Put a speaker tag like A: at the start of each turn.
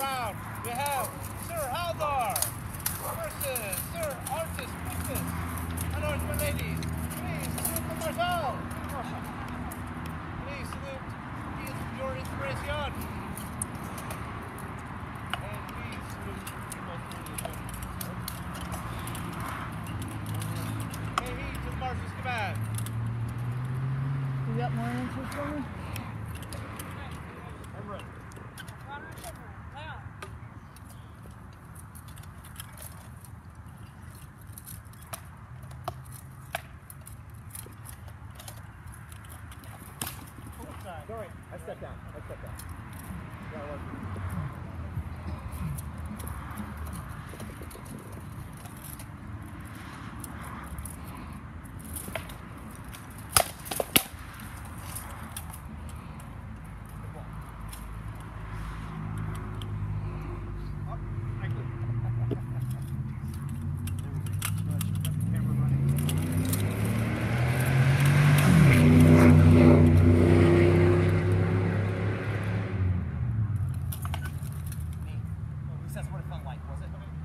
A: round, we have Sir Halldorr versus Sir Artus Princess. And ours, my ladies, please salute the Marshal. Please salute your inspiration. And please salute the most. Hey, to.
B: You got more answers for me?
A: All
C: right, I step down. I step down. that's what it felt like, was it?